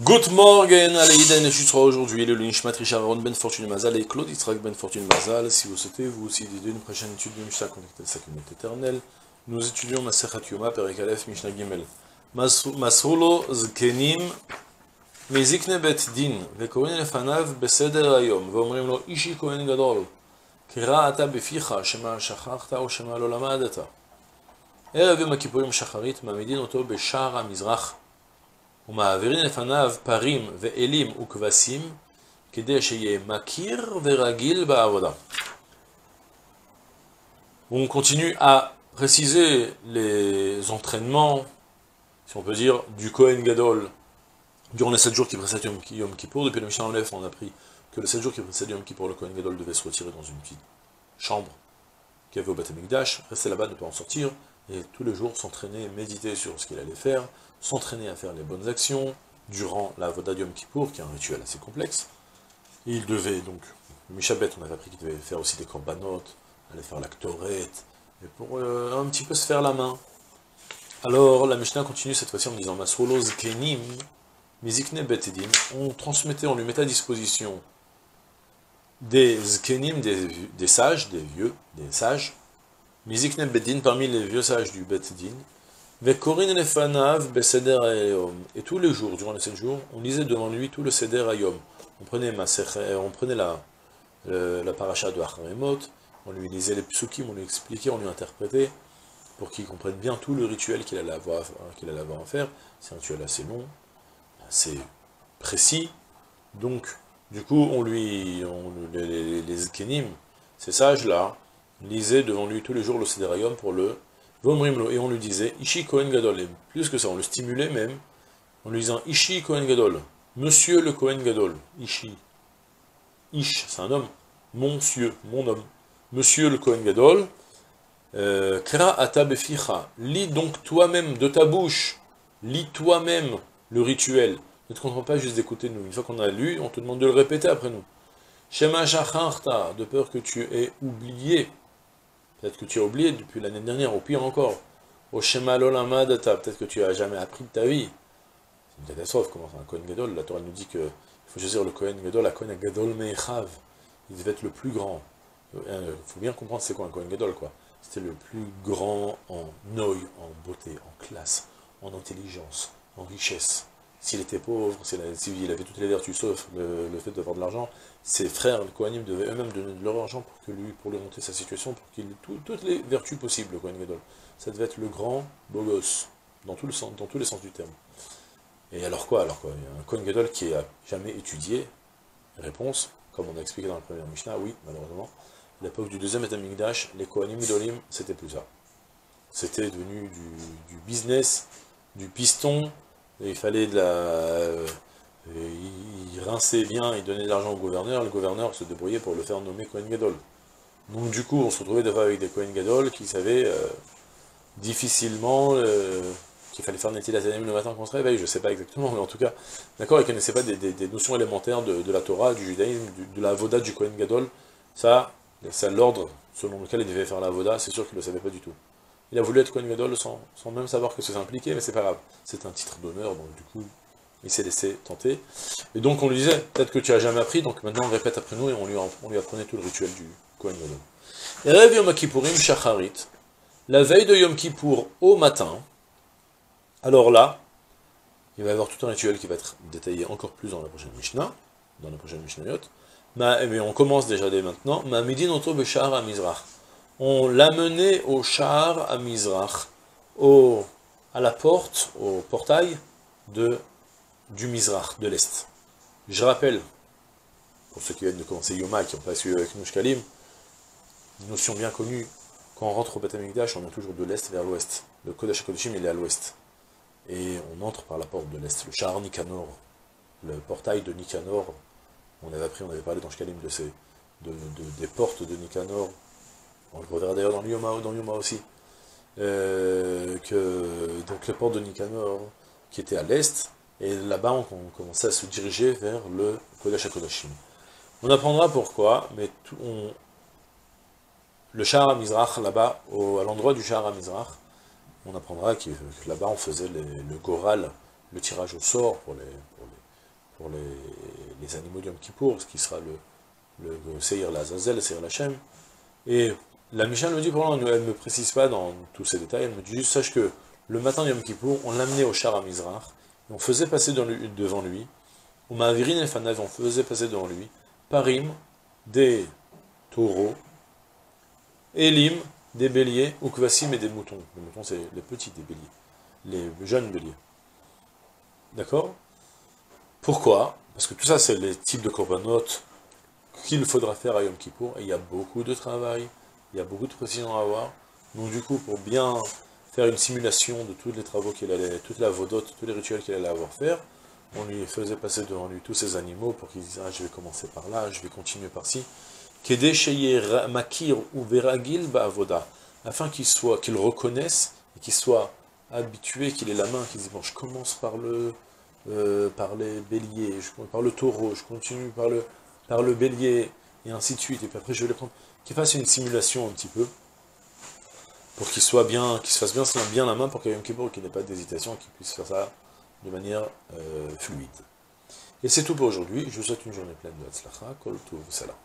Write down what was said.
Good morning, Aleïden et sera aujourd'hui le Nishmat Richard Aaron Ben Fortune Mazal et Claude Yitzhak Ben Fortune Mazal. Si vous souhaitez vous aussi d'aider une prochaine étude de Mishnah connectée à sa communauté éternelle, nous étudions Maserhat Yoma, Perek Aleph, Mishnah Gimel. Masrulo Zkenim מזקנה בית דין, וקוראים לפניו בסדר היום, ואומרים לו, אישי כהן גדול, קרא אתה בפיך, שמא שכחת או שמא לא למדת. ערב יום הכיפורים שחרית, מעמידין אותו בשער המזרח, ומעבירים לפניו פרים ואלים וכבשים, כדי שיהיה מכיר ורגיל בעבודה. On continue à préciser les entraînements, si on peut dire, du Kohen Gadol durant les 7 jours qui précèdent Yom Kippour. Depuis le Mishnah en on a appris que les 7 jours qui précèdent Yom Kippour, le Kohen Gadol devait se retirer dans une petite chambre qu'il y avait au Beth Amikdash, rester là-bas, ne pas en sortir, et tous les jours s'entraîner, méditer sur ce qu'il allait faire, s'entraîner à faire les bonnes actions durant la Voda Yom Kippour, qui est un rituel assez complexe. Il devait donc, Mishabet, on avait appris qu'il devait faire aussi des corbanotes, aller faire la et pour euh, un petit peu se faire la main. Alors, la Mishnah continue cette fois-ci en disant Masrolo Zkenim, Mizikne Betedim, on transmettait, on lui mettait à disposition des Zkenim, des, sages, des vieux, des sages, Mizikne Bedin, parmi les vieux sages du Betedin, Et tous les jours, durant les sept jours, on lisait devant lui tout le Seder Ayom. On prenait, on prenait la, la paracha de Acharemot, on lui lisait les psukim, on lui expliquait, on lui interprétait, pour qu'il comprenne bien tout le rituel qu'il allait, avoir, qu'il allait avoir à faire. C'est un rituel assez long, assez précis. Donc, du coup, on lui, on, les, les, ces sages-là, lisaient devant lui tous les jours le Sederayom pour le et on lui disait, Ishi Kohen Gadol, plus que ça, on le stimulait même, en lui disant, Ishi Kohen Gadol, Monsieur le Kohen Gadol, Ishi, Ish, c'est un homme, Monsieur, mon homme, Monsieur le Kohen Gadol, euh, Kra atabeficha, lis donc toi-même de ta bouche, lis toi-même le rituel. Ne te contente pas juste d'écouter nous. Une fois qu'on a lu, on te demande de le répéter après nous. Shema de peur que tu aies oublié. Peut-être que tu as oublié depuis l'année dernière, ou pire encore. O Shema Lolamadata, peut-être que tu n'as jamais appris de ta vie. C'est une catastrophe, comment un Kohen Gadol, la Torah nous dit qu'il faut choisir le Kohen Gadol, la Kohen Gadol Mechav. Il devait être le plus grand. Il euh, faut bien comprendre c'est quoi un Kohen Gadol, quoi. C'était le plus grand en noy, en beauté, en classe, en intelligence, en richesse. S'il était pauvre, s'il avait toutes les vertus sauf le, fait d'avoir de l'argent, ses frères, le Kohanim, devaient eux-mêmes donner de leur argent pour, lui, pour lui monter sa situation, pour qu'il ait toutes les vertus possibles, le Kohen Gadol. Ça devait être le grand beau gosse, dans, tous les sens du terme. Et alors quoi Alors quoi? Il y a un Kohen Gadol qui n'a jamais étudié Réponse, comme on a expliqué dans la première Mishnah, oui, malheureusement. À l'époque du deuxième Etamikdash, les Kohanim Idolim, c'était plus ça. C'était devenu du business, du piston, il fallait de la... Euh, il rinçait bien, il donnait de l'argent au gouverneur, le gouverneur se débrouillait pour le faire nommer Kohen Gadol. Donc du coup, on se retrouvait devant avec des Kohen Gadol qui savaient euh, difficilement euh, qu'il fallait faire Netil Azanim le matin qu'on se réveille, je ne sais pas exactement, mais en tout cas, d'accord, ils ne connaissaient pas des, notions élémentaires de, la Torah, du judaïsme, de la voda du Kohen Gadol, ça, c'est l'ordre selon lequel il devait faire la voda, c'est sûr qu'il ne le savait pas du tout. Il a voulu être Kohen Gadol sans, même savoir que ça impliquait, mais c'est pas grave. C'est un titre d'honneur, donc du coup, il s'est laissé tenter. Et donc on lui disait, peut-être que tu as jamais appris, donc maintenant on répète après nous, et on lui, apprenait tout le rituel du Kohen Gadol. Et rêve Yom Kippourim Shacharit, la veille de Yom Kippour au matin, alors là, il va y avoir tout un rituel qui va être détaillé encore plus dans la prochaine Mishnah, dans la prochaine Mishnayot, mais on commence déjà dès maintenant, Ma Midin Oto Beshar à Mizrach on l'amenait au char à Mizrach, au, à la porte, au portail de, du Mizrach, de l'Est. Je rappelle, pour ceux qui viennent de commencer Yoma, qui n'ont pas su avec Nushkalim, une notion bien connue, quand on rentre au Beth on est toujours de l'Est vers l'Ouest. Le Kodesh Kodeshim, il est à l'Ouest. Et on entre par la porte de l'Est, le char Nicanor, le portail de Nicanor. On avait appris, on avait parlé dans Shkalim de ces, de, des portes de Nicanor, on le reverra d'ailleurs dans Yoma, dans Yoma aussi, euh, que donc le port de Nicanor, qui était à l'est, et là-bas on, commençait à se diriger vers le Kodesh. On apprendra pourquoi, mais le Shah Mizrach, là-bas, à l'endroit du Shah Mizrach, on apprendra que, là-bas on faisait le Goral, le tirage au sort pour les, animaux du Yom Kippour, ce qui sera le, le Seir la Zazel, le Seir la Shem. Et la Mishnah me dit, pour elle ne me précise pas dans tous ces détails, elle me dit juste, sache que le matin du Yom Kippour, on l'amenait au char à Mizrach, on faisait passer devant lui, on m'a et Fanav, on faisait passer devant lui, parim, des taureaux, elim, des béliers, ou kvasim et des moutons. Les moutons, c'est les petits des béliers, les jeunes béliers. D'accord? Pourquoi? Parce que tout ça, c'est les types de korbanot qu'il faudra faire à Yom Kippour, et il y a beaucoup de travail, il y a beaucoup de précision à avoir. Donc du coup, pour bien faire une simulation de tous les travaux qu'il allait, toute la vodote, tous les rituels qu'il allait avoir faire, on lui faisait passer devant lui tous ces animaux pour qu'il dise, ah, je vais commencer par là, je vais continuer par-ci. makir ou veragil ba'avoda, afin qu'il soit, qu'il reconnaisse et qu'il soit habitué, qu'il ait la main, qu'il dise, bon, je commence par le, euh, par les béliers, je, par le taureau, je continue par le, par le bélier, et ainsi de suite, et puis après je vais le prendre, qu'il fasse une simulation un petit peu, pour qu'il soit bien, qu'il se fasse bien, bien la main, pour qu'il qu'il n'ait pas d'hésitation, qu'il puisse faire ça de manière euh, fluide. Et c'est tout pour aujourd'hui, je vous souhaite une journée pleine de Hatzlacha, Kol Salam.